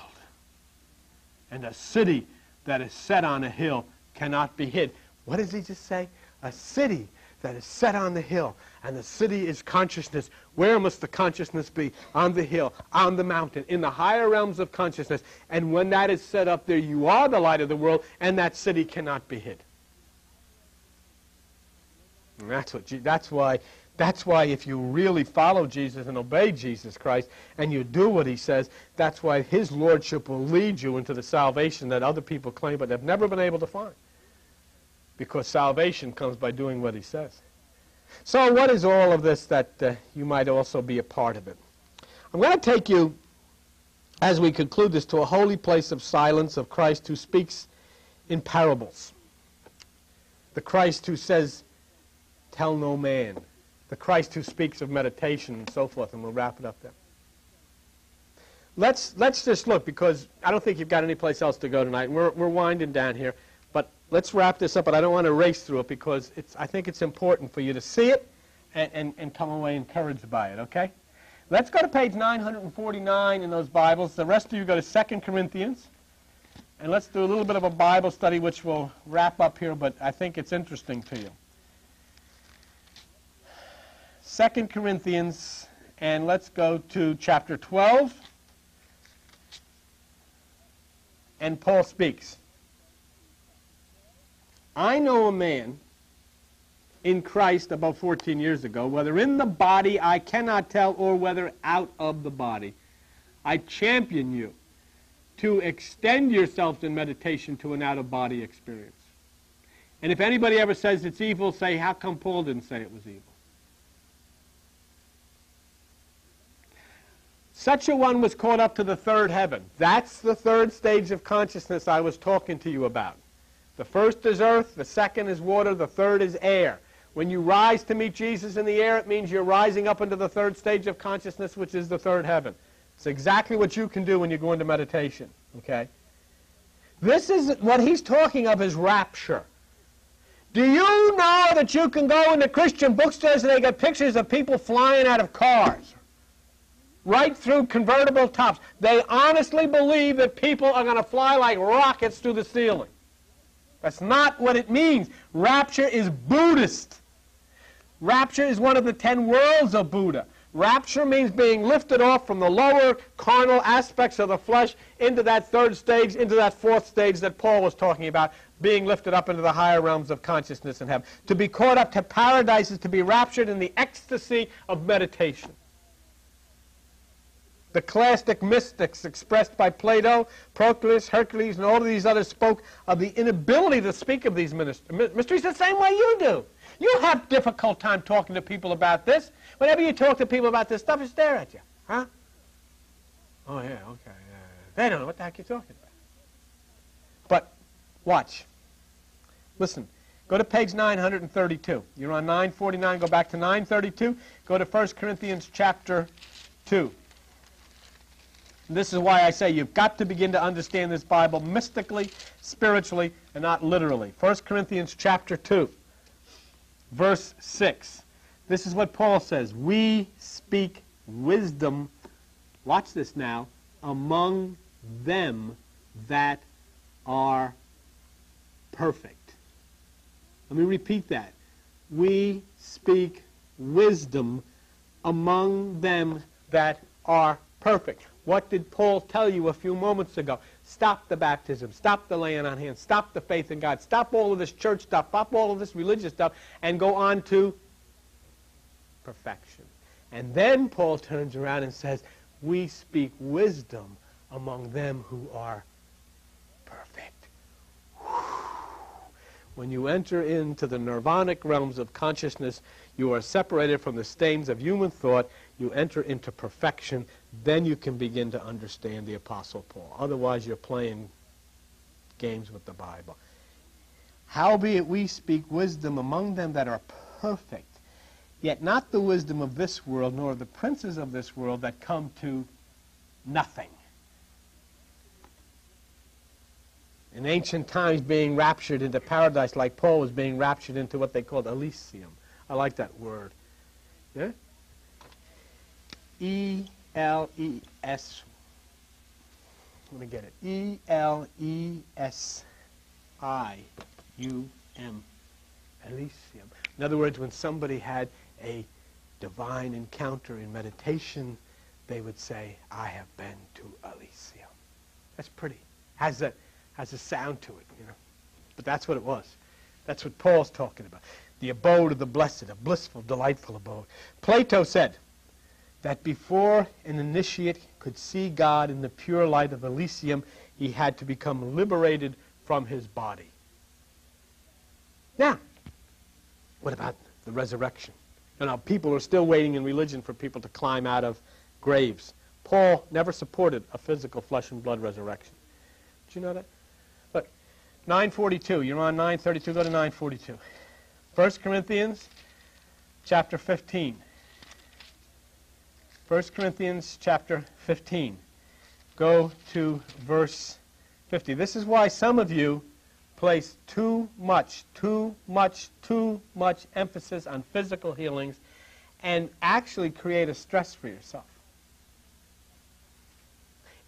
And a city that is set on a hill cannot be hid. What does he just say? A city that is set on the hill and the city is consciousness. Where must the consciousness be? On the hill, on the mountain, in the higher realms of consciousness. And when that is set up there, you are the light of the world, and that city cannot be hid. And that's, what, that's why That's why if you really follow Jesus and obey Jesus Christ and you do what he says, that's why his lordship will lead you into the salvation that other people claim but have never been able to find. Because salvation comes by doing what he says. So what is all of this that uh, you might also be a part of it? I'm going to take you, as we conclude this, to a holy place of silence of Christ who speaks in parables. The Christ who says, tell no man the Christ who speaks of meditation and so forth, and we'll wrap it up there. Let's, let's just look, because I don't think you've got any place else to go tonight, we're, we're winding down here. Let's wrap this up, but I don't want to race through it because it's, I think it's important for you to see it and, and, and come away encouraged by it, okay? Let's go to page 949 in those Bibles. The rest of you go to 2 Corinthians. And let's do a little bit of a Bible study, which we'll wrap up here, but I think it's interesting to you. 2 Corinthians, and let's go to chapter 12. And Paul speaks. I know a man in Christ about 14 years ago, whether in the body I cannot tell or whether out of the body. I champion you to extend yourselves in meditation to an out-of-body experience. And if anybody ever says it's evil, say, how come Paul didn't say it was evil? Such a one was caught up to the third heaven. That's the third stage of consciousness I was talking to you about. The first is earth, the second is water, the third is air. When you rise to meet Jesus in the air, it means you're rising up into the third stage of consciousness, which is the third heaven. It's exactly what you can do when you go into meditation, okay? This is what he's talking of is rapture. Do you know that you can go into Christian bookstores and they got pictures of people flying out of cars? right through convertible tops. They honestly believe that people are going to fly like rockets through the ceiling. That's not what it means. Rapture is Buddhist. Rapture is one of the ten worlds of Buddha. Rapture means being lifted off from the lower carnal aspects of the flesh into that third stage, into that fourth stage that Paul was talking about, being lifted up into the higher realms of consciousness in heaven. To be caught up to paradise is to be raptured in the ecstasy of meditation. The classic mystics expressed by Plato, Proclus, Hercules, and all of these others spoke of the inability to speak of these mysteries the same way you do. You have difficult time talking to people about this. Whenever you talk to people about this stuff, they stare at you. Huh? Oh, yeah, okay. Yeah. They don't know what the heck you're talking about. But watch. Listen. Go to page 932. You're on 949. Go back to 932. Go to 1 Corinthians chapter 2. This is why I say you've got to begin to understand this Bible mystically, spiritually, and not literally. 1 Corinthians chapter 2, verse 6. This is what Paul says. We speak wisdom, watch this now, among them that are perfect. Let me repeat that. We speak wisdom among them that are perfect. What did Paul tell you a few moments ago? Stop the baptism. Stop the laying on hands. Stop the faith in God. Stop all of this church stuff. Stop all of this religious stuff and go on to perfection. And then Paul turns around and says, we speak wisdom among them who are perfect. When you enter into the nirvanic realms of consciousness, you are separated from the stains of human thought you enter into perfection, then you can begin to understand the Apostle Paul. Otherwise, you're playing games with the Bible. Howbeit we speak wisdom among them that are perfect, yet not the wisdom of this world, nor of the princes of this world that come to nothing. In ancient times, being raptured into paradise, like Paul was being raptured into what they called Elysium. I like that word. Yeah? E L E S. Let me get it. E L E S I U M. Elysium. In other words, when somebody had a divine encounter in meditation, they would say, I have been to Elysium. That's pretty. Has a, has a sound to it, you know. But that's what it was. That's what Paul's talking about. the abode of the blessed, a blissful, delightful abode. Plato said that before an initiate could see God in the pure light of Elysium, he had to become liberated from his body. Now, what about the resurrection? You know, people are still waiting in religion for people to climb out of graves. Paul never supported a physical flesh and blood resurrection. Did you know that? Look, 942. You're on 932. Go to 942. 1 Corinthians chapter 15. 1 Corinthians chapter 15. Go to verse 50. This is why some of you place too much, too much, too much emphasis on physical healings and actually create a stress for yourself.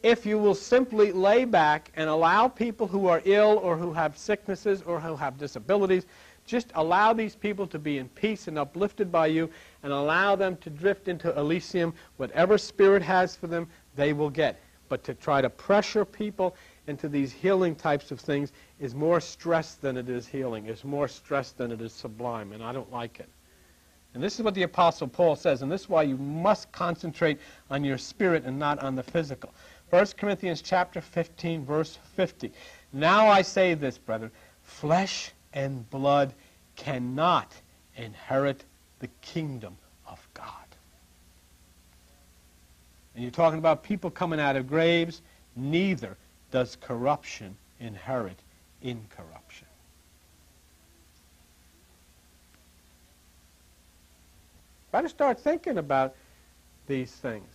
If you will simply lay back and allow people who are ill or who have sicknesses or who have disabilities just allow these people to be in peace and uplifted by you and allow them to drift into Elysium. Whatever Spirit has for them, they will get. But to try to pressure people into these healing types of things is more stress than it is healing. It's more stress than it is sublime, and I don't like it. And this is what the Apostle Paul says, and this is why you must concentrate on your spirit and not on the physical. 1 Corinthians chapter 15, verse 50. Now I say this, brethren, flesh and blood cannot inherit the kingdom of God. And you're talking about people coming out of graves, neither does corruption inherit incorruption. Got to start thinking about these things.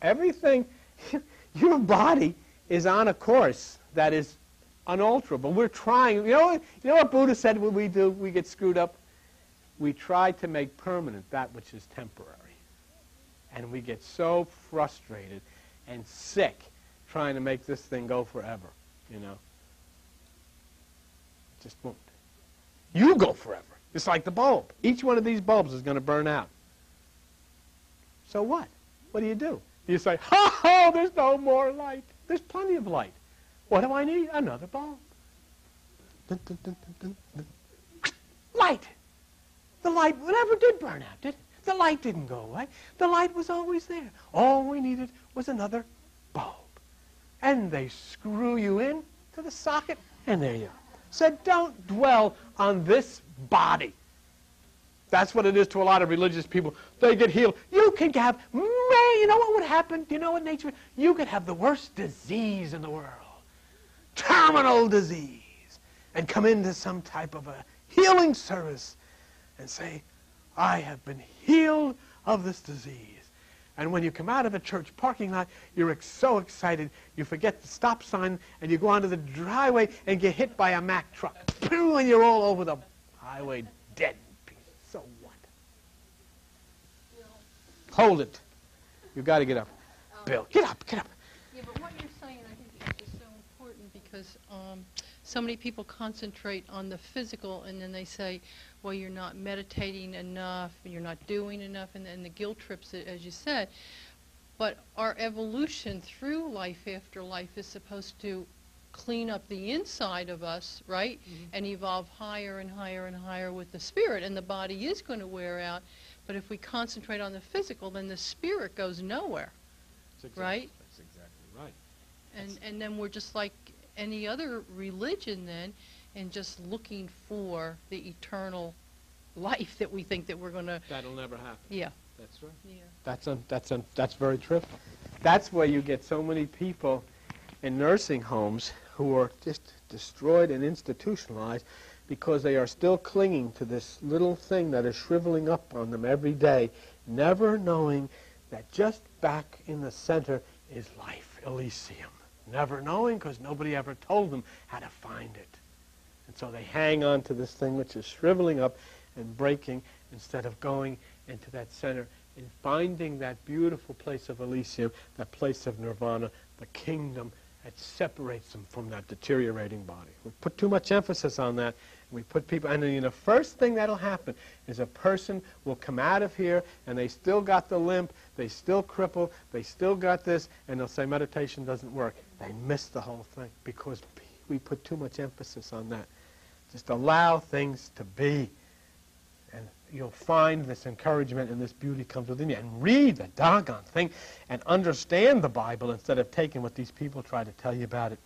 Everything, your body is on a course that is unalterable. We're trying. You know, you know what Buddha said when we do, we get screwed up? We try to make permanent that which is temporary. And we get so frustrated and sick trying to make this thing go forever, you know. It just won't. You go forever. It's like the bulb. Each one of these bulbs is going to burn out. So what? What do you do? You say, ha ha, there's no more light. There's plenty of light. What do I need? Another bulb. Dun, dun, dun, light. The light never did burn out, did it? The light didn't go away. The light was always there. All we needed was another bulb. And they screw you in to the socket, and there you are. Said, don't dwell on this body. That's what it is to a lot of religious people. They get healed. You can have, man, you know what would happen? Do you know what nature? You could have the worst disease in the world terminal disease and come into some type of a healing service and say, I have been healed of this disease. And when you come out of a church parking lot, you're so excited, you forget the stop sign, and you go onto the driveway and get hit by a Mack truck. And you're all over the highway dead. So what? Hold it. You've got to get up. Bill, get up, get up.
Yeah, but what you're saying, I think, is so important because um, so many people concentrate on the physical and then they say, well, you're not meditating enough, you're not doing enough, and, and the guilt trips, as you said. But our evolution through life after life is supposed to clean up the inside of us, right? Mm-hmm. And evolve higher and higher and higher with the spirit. And the body is going to wear out. But if we concentrate on the physical, then the spirit goes nowhere.
Exactly,
right?
That's exactly right.
And, and then we're just like any other religion then and just looking for the eternal life that we think that we're going to.
That'll never happen.
Yeah.
That's right.
Yeah.
That's un, that's un, that's very true. That's why you get so many people in nursing homes who are just destroyed and institutionalized because they are still clinging to this little thing that is shriveling up on them every day, never knowing that just back in the center is life, Elysium. Never knowing because nobody ever told them how to find it. And so they hang on to this thing which is shriveling up and breaking instead of going into that center and finding that beautiful place of Elysium, that place of nirvana, the kingdom that separates them from that deteriorating body. We put too much emphasis on that. We put people, and then, know, first thing that'll happen is a person will come out of here and they still got the limp, they still cripple, they still got this, and they'll say meditation doesn't work. They miss the whole thing because we put too much emphasis on that. Just allow things to be. And you'll find this encouragement and this beauty comes within you. And read the doggone thing and understand the Bible instead of taking what these people try to tell you about it.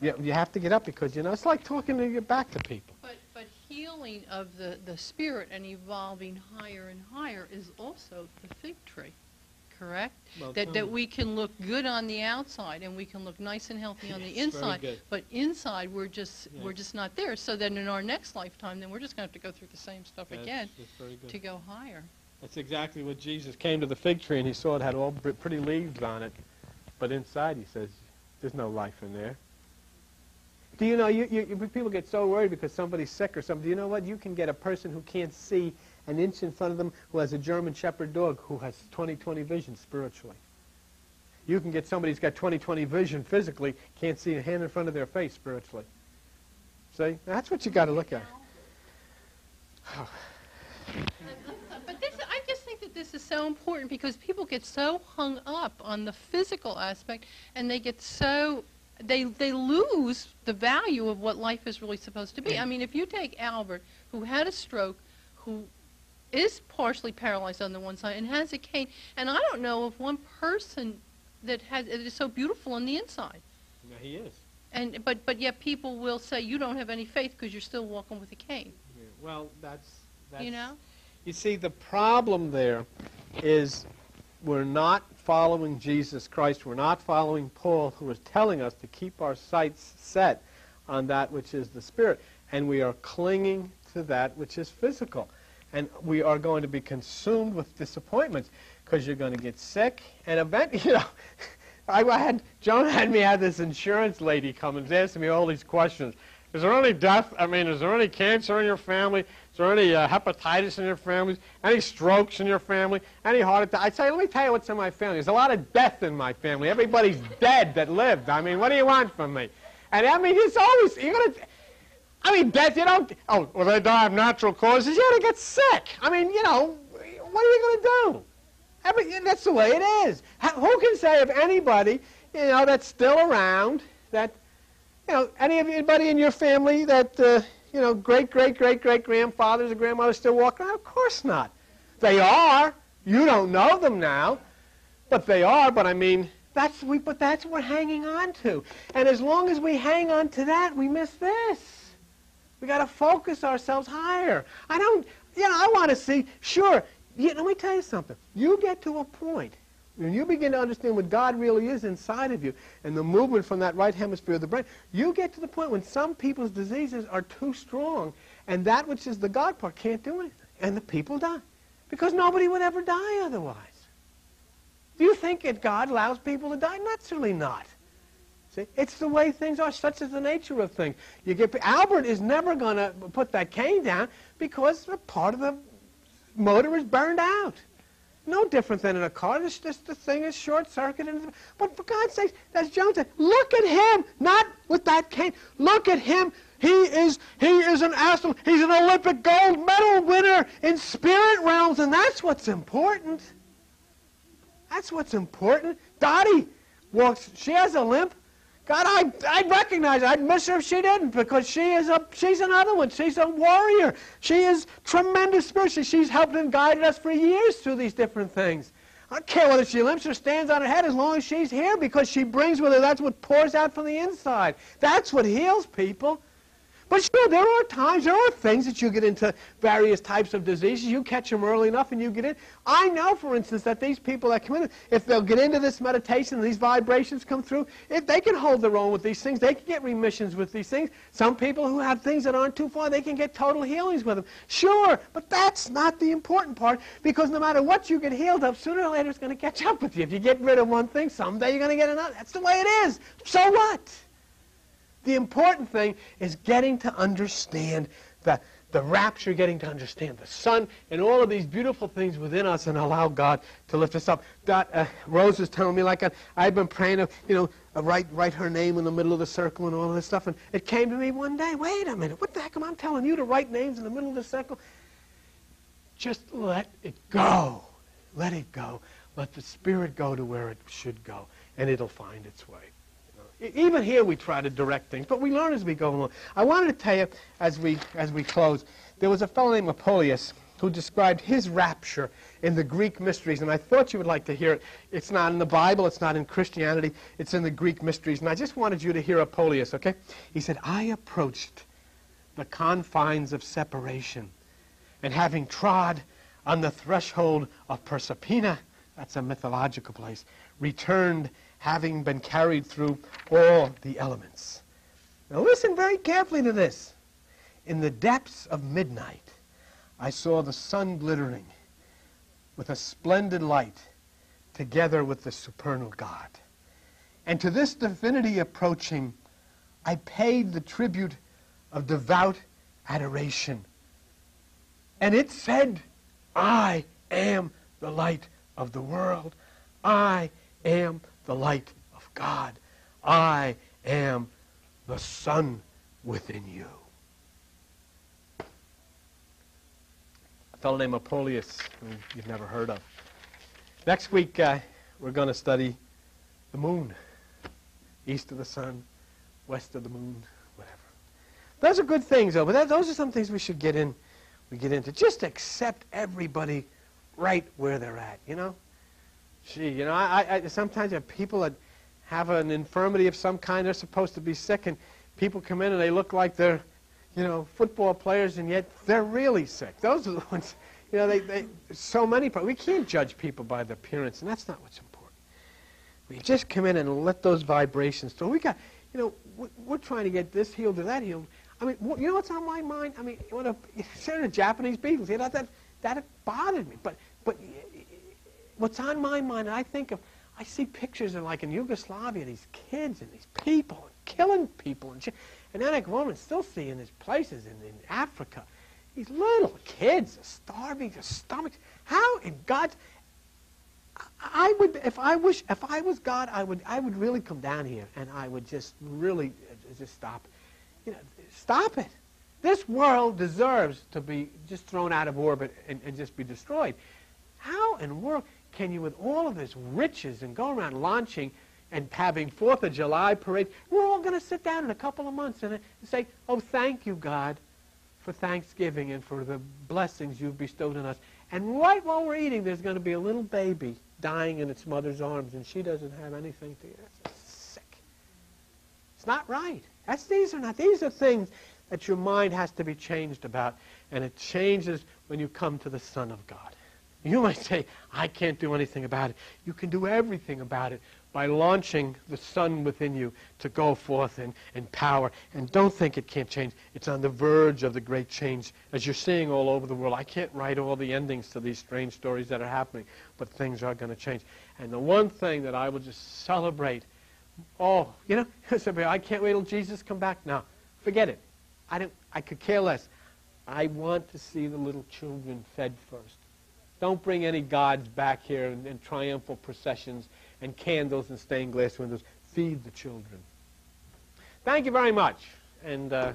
You, you have to get up because, you know, it's like talking to your back to people.
But, but healing of the, the spirit and evolving higher and higher is also the fig tree, correct?
Well,
that, that we can look good on the outside and we can look nice and healthy on the
Yes, very
inside.
good.
But inside, we're just
Yeah.
we're just not there. So then in our next lifetime, then we're just going to have to go through the same stuff again
That's
to go higher.
That's exactly what Jesus came to the fig tree and he saw it had all pretty leaves on it. But inside, he says, there's no life in there. Do you know, you, you, people get so worried because somebody's sick or something. Do you know what? You can get a person who can't see an inch in front of them who has a German Shepherd dog who has 20-20 vision spiritually. You can get somebody who's got 20-20 vision physically, can't see a hand in front of their face spiritually. See? That's what you got to look at.
But this, I just think that this is so important because people get so hung up on the physical aspect, and they get so they they lose the value of what life is really supposed to be. I mean, if you take Albert, who had a stroke, who is partially paralyzed on the one side and has a cane, and I don't know of one person that has it is so beautiful on the inside.
Yeah, he is.
And but but yet people will say you don't have any faith because you're still walking with a cane.
Well, that's, that's
You know.
You see, the problem there is we're not following Jesus Christ. We're not following Paul, who is telling us to keep our sights set on that which is the Spirit. And we are clinging to that which is physical. And we are going to be consumed with disappointments because you're going to get sick. And eventually, you know, I had, Joan had me have this insurance lady come and ask me all these questions. Is there any death? I mean, is there any cancer in your family? Is there any uh, hepatitis in your family? Any strokes in your family? Any heart attack? I say, let me tell you what's in my family. There's a lot of death in my family. Everybody's dead that lived. I mean, what do you want from me? And I mean, it's always you're gonna. I mean, death. You don't. Oh, well, they die of natural causes. You're gonna get sick. I mean, you know, what are you gonna do? Every, that's the way it is. How, who can say of anybody, you know, that's still around that you know, any of anybody in your family that, uh, you know, great, great, great, great grandfathers and grandmothers still walk around? Of course not. They are. You don't know them now, but they are. But I mean, that's we. But that's what we're hanging on to. And as long as we hang on to that, we miss this. We got to focus ourselves higher. I don't. You know, I want to see. Sure. You, let me tell you something. You get to a point when you begin to understand what God really is inside of you and the movement from that right hemisphere of the brain, you get to the point when some people's diseases are too strong and that which is the God part can't do anything. And the people die. Because nobody would ever die otherwise. Do you think that God allows people to die? Naturally not. See, it's the way things are. Such is the nature of things. You get Albert is never going to put that cane down because a part of the motor is burned out. No different than in a car. It's just the thing is short circuited. But for God's sake, Joan said, look at him, not with that cane. Look at him. He is he is an astronaut. He's an Olympic gold medal winner in spirit realms, and that's what's important. That's what's important. Dottie walks. She has a limp. God, I, I'd recognize her. I'd miss her if she didn't because she is a, she's another one. She's a warrior. She is tremendous spiritually. She's helped and guided us for years through these different things. I don't care whether she limps or stands on her head as long as she's here because she brings with her, that's what pours out from the inside. That's what heals people. But sure, there are times, there are things that you get into various types of diseases. You catch them early enough and you get in. I know, for instance, that these people that come in, if they'll get into this meditation and these vibrations come through, if they can hold their own with these things, they can get remissions with these things. Some people who have things that aren't too far, they can get total healings with them. Sure, but that's not the important part because no matter what you get healed of, sooner or later it's going to catch up with you. If you get rid of one thing, someday you're going to get another. That's the way it is. So what? The important thing is getting to understand the, the rapture, getting to understand the sun, and all of these beautiful things within us and allow God to lift us up. Uh, Rose was telling me, like, uh, I've been praying, to, you know, uh, write, write her name in the middle of the circle and all of this stuff, and it came to me one day, wait a minute, what the heck am I telling you to write names in the middle of the circle? Just let it go. Let it go. Let the Spirit go to where it should go, and it'll find its way. Even here we try to direct things, but we learn as we go along. I wanted to tell you, as we, as we close, there was a fellow named Apuleius who described his rapture in the Greek mysteries, and I thought you would like to hear it. It's not in the Bible, it's not in Christianity, it's in the Greek mysteries, and I just wanted you to hear Apollonius, okay? He said, I approached the confines of separation, and having trod on the threshold of Proserpina, that's a mythological place, returned having been carried through all the elements. Now listen very carefully to this. In the depths of midnight, I saw the sun glittering with a splendid light together with the supernal God. And to this divinity approaching, I paid the tribute of devout adoration. And it said, I am the light of the world. I am the light of God. I am the sun within you. A fellow named Apollonius, who you've never heard of. Next week, uh, we're going to study the moon. East of the sun, west of the moon, whatever. Those are good things, though, but that, those are some things we should get in. We get into. Just accept everybody right where they're at, you know? Gee, you know, I, I, sometimes have people that have an infirmity of some kind, they're supposed to be sick, and people come in and they look like they're, you know, football players, and yet they're really sick. Those are the ones, you know, they, they so many, But we can't judge people by their appearance, and that's not what's important. We just come in and let those vibrations So We got, you know, we're trying to get this healed or that healed. I mean, you know what's on my mind? I mean, you know, the Japanese beetles, you know, that, that bothered me. But, but what's on my mind, I think of, I see pictures of like in Yugoslavia, these kids and these people killing people and. And then I go and still see in these places in, in Africa, these little kids starving, their stomachs. How in God's I would, if I wish, if I was God, I would, I would really come down here and I would just really uh, just stop, you know, stop it. This world deserves to be just thrown out of orbit and, and just be destroyed. How in the world? Can you, with all of this riches and go around launching and having Fourth of July parades, we're all going to sit down in a couple of months and say, oh, thank you, God, for Thanksgiving and for the blessings you've bestowed on us. And right while we're eating, there's going to be a little baby dying in its mother's arms, and she doesn't have anything to eat. That's sick. It's not right. That's, these are not. These are things that your mind has to be changed about, and it changes when you come to the Son of God. You might say, I can't do anything about it. You can do everything about it by launching the sun within you to go forth in, in power. And don't think it can't change. It's on the verge of the great change, as you're seeing all over the world. I can't write all the endings to these strange stories that are happening, but things are going to change. And the one thing that I will just celebrate, oh, you know, I can't wait till Jesus come back. Now, forget it. I, don't, I could care less. I want to see the little children fed first. Don't bring any gods back here in, triumphal processions and candles and stained glass windows. Feed the children. Thank you very much. And uh,